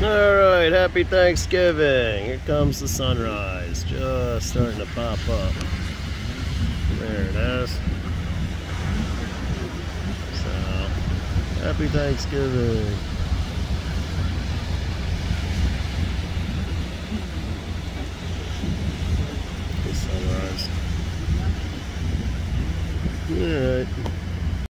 Alright, happy Thanksgiving. Here comes the sunrise. Just starting to pop up. There it is. So, happy Thanksgiving. The sunrise. Alright.